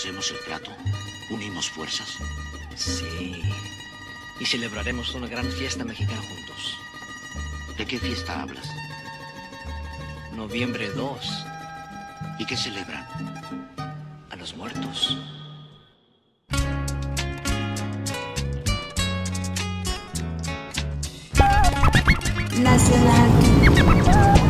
hacemos el trato? ¿Unimos fuerzas? Sí. Y celebraremos una gran fiesta mexicana juntos. ¿De qué fiesta hablas? Noviembre 2. ¿Y qué celebran? A los muertos. Nacional.